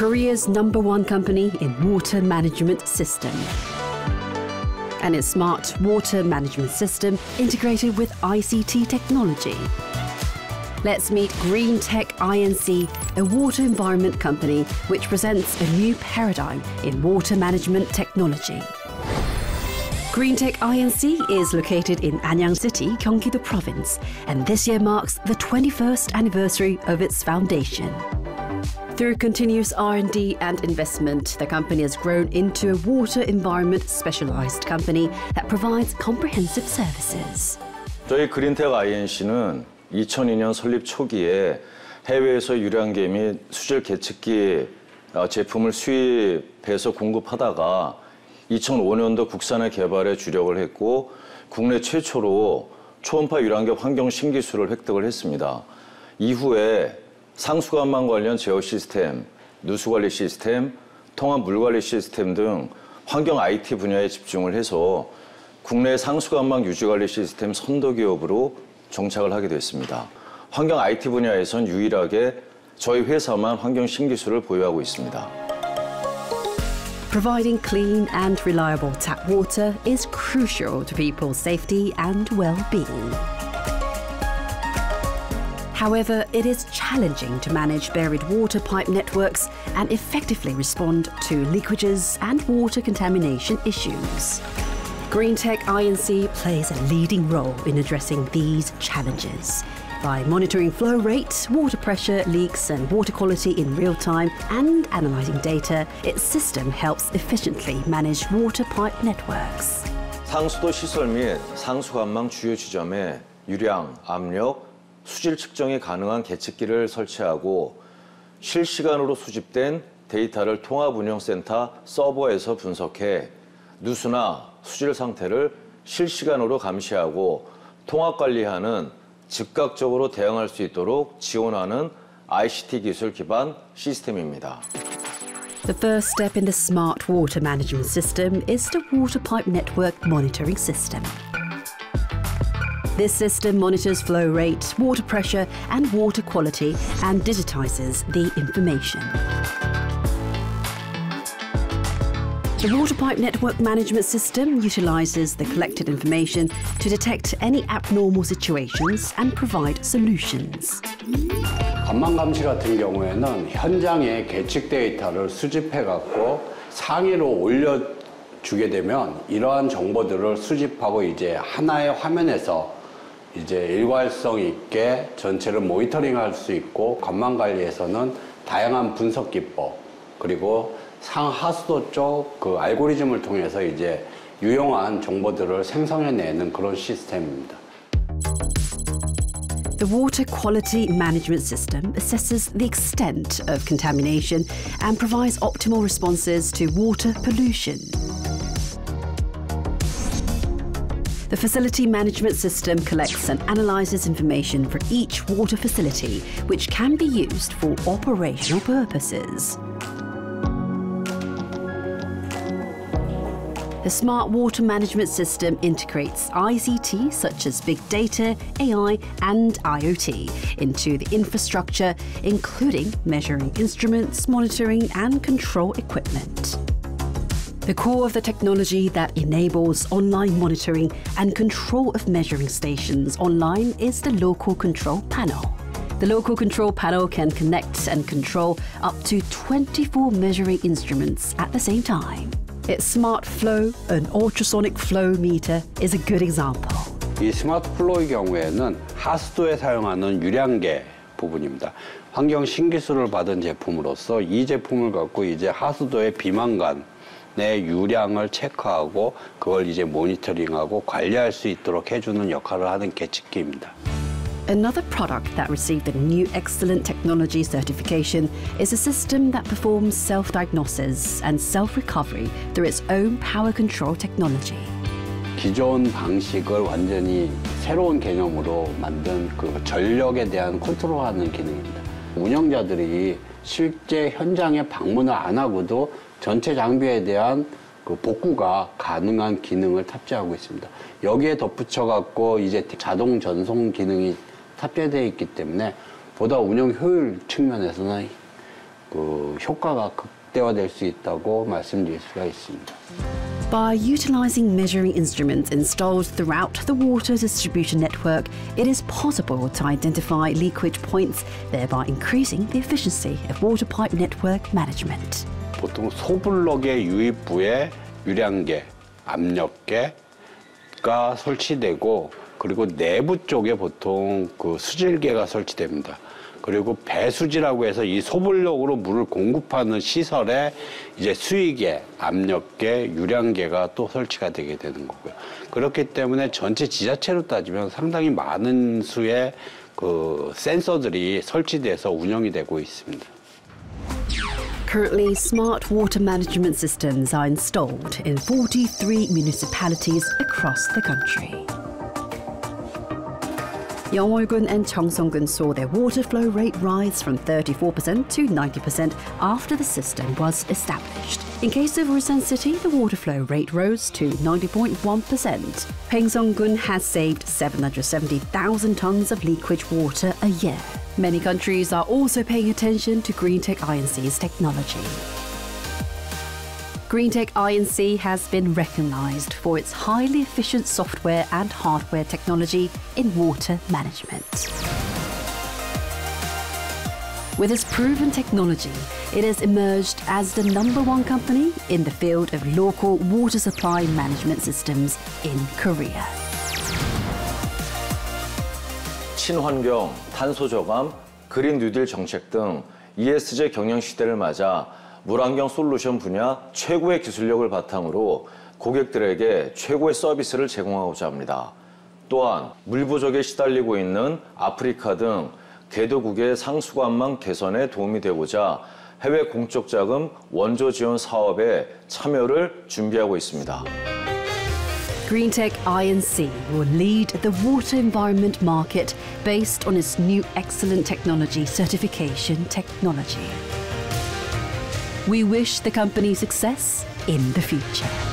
Korea's number one company in water management system. And its smart water management system integrated with ICT technology. Let's meet Green Tech INC, a water environment company which presents a new paradigm in water management technology. Greentech INC is located in Anyang City, Gyeonggi-do Province, and this year marks the 21st anniversary of its foundation. Through continuous R&D and investment, the company has grown into a water environment specialized company that provides comprehensive services. 저희 그린텍 INC는 2002년 설립 초기에 해외에서 유량계 및 수질 계측기 어, 제품을 수입해서 공급하다가 2005년도 국산의 개발에 주력을 했고 국내 최초로 초음파 유량계 환경 신기술을 획득을 했습니다. 이후에 상수관망 관련 제어 시스템, 누수 관리 시스템, 통합 물 관리 시스템 등 환경 IT 분야에 집중을 해서 국내 상수관망 유지 관리 시스템 선도 기업으로 정착을 하게 됐습니다. 환경 IT 분야에선 유일하게 저희 회사만 환경 신기술을 보유하고 있습니다. Providing clean and reliable tap water is crucial to people's safety and well-being. However, it is challenging to manage buried water pipe networks and effectively respond to leakages and water contamination issues. Greentech INC plays a leading role in addressing these challenges by monitoring flow rate, water pressure, leaks, and water quality in real time and analysing data. Its system helps efficiently manage water pipe networks. 상수도 시설 및 상수관망 주요 지점에 유량, 압력, 수질 측정이 가능한 계측기를 설치하고 실시간으로 수집된 데이터를 통합운영센터 서버에서 분석해 누수나 수질 상태를 실시간으로 감시하고 통합 관리하는 즉각적으로 대응할 수 있도록 지원하는 ICT 기술 기반 시스템입니다. The first step in the smart water management system is the water pipe network monitoring system. This system monitors flow rate, water pressure, and water quality and digitizes the information. The water pipe network management system utilizes the collected information to detect any abnormal situations and provide solutions. 관망 감시 같은 경우에는 현장의 계측 데이터를 수집해 갖고 상위로 올려 주게 되면 이러한 정보들을 수집하고 이제 하나의 화면에서 이제 일괄성 있게 전체를 모니터링 할 수 있고 관망 관리에서는 다양한 분석 기법 그리고 상하수도 쪽 그 알고리즘을 통해서 이제 유용한 정보들을 생성해내는 그런 시스템입니다. The Water Quality Management System assesses the extent of contamination and provides optimal responses to water pollution. The Facility Management System collects and analyses information for each water facility, which can be used for operational purposes. The Smart Water Management System integrates ICT such as big data, AI, and IoT into the infrastructure, including measuring instruments, monitoring, and control equipment The core of the technology that enables online monitoring and control of measuring stations online is the local control panel. The local control panel can connect and control up to 24 measuring instruments at the same time. Its smart flow, an ultrasonic flow meter, is a good example. 이 스마트 플로우의 경우에는 하수도에 사용하는 유량계 부분입니다. 환경 신기술을 받은 제품으로서 이 제품을 갖고 이제 하수도의 비만간 내 유량을 체크하고 그걸 이제 모니터링하고 관리할 수 있도록 해주는 역할을 하는 계측기입니다. Another product that received the new Excellent Technology certification is a system that performs self diagnosis and self recovery through its own power control technology. 기존 방식을 완전히 새로운 개념으로 만든 그 전력에 대한 컨트롤하는 기능입니다. 운영자들이 실제 현장에 방문을 안 하고도 전체 장비에 대한 그 복구가 가능한 기능을 탑재하고 있습니다. 여기에 덧붙여 갖고 이제 자동 전송 기능이 탑재되어 있기 때문에 보다 운영 효율 측면에서는 그 효과가 극대화될 수 있다고 말씀드릴 수가 있습니다. By utilizing measuring instruments installed throughout the water distribution network, it is possible to identify leakage points, thereby increasing the efficiency of water pipe network management. 보통 소블록의 유입부에 유량계, 압력계가 설치되고 그리고 내부 쪽에 보통 그 수질계가 설치됩니다. 그리고 배수지라고 해서 이 소블록으로 물을 공급하는 시설에 이제 수위계, 압력계, 유량계가 또 설치가 되게 되는 거고요. 그렇기 때문에 전체 지자체로 따지면 상당히 많은 수의 그 센서들이 설치돼서 운영이 되고 있습니다. Currently, smart water management systems are installed in 43 municipalities across the country. Yeongwol-gun and Cheongsong-gun saw their water flow rate rise from 34% to 90% after the system was established. In case of Ulsan City, the water flow rate rose to 90.1%. Pyeongseong-gun has saved 770,000 tons of leakage water a year. Many countries are also paying attention to Greentech INC's technology. Greentech INC has been recognized for its highly efficient software and hardware technology in water management. With its proven technology, it has emerged as the number one company in the field of local water supply management systems in Korea. 친환경, 탄소 저감, 그린 뉴딜 정책 등 ESG 경영 시대를 맞아 물안경 솔루션 분야 최고의 기술력을 바탕으로 고객들에게 최고의 서비스를 제공하고자 합니다. 또한 물 부족에 시달리고 있는 아프리카 등 개도국의 상수관망 개선에 도움이 되고자 해외 공적 자금 원조 지원 사업에 참여를 준비하고 있습니다. Greentech INC will lead the water environment market based on its new excellent technology certification technology. We wish the company success in the future.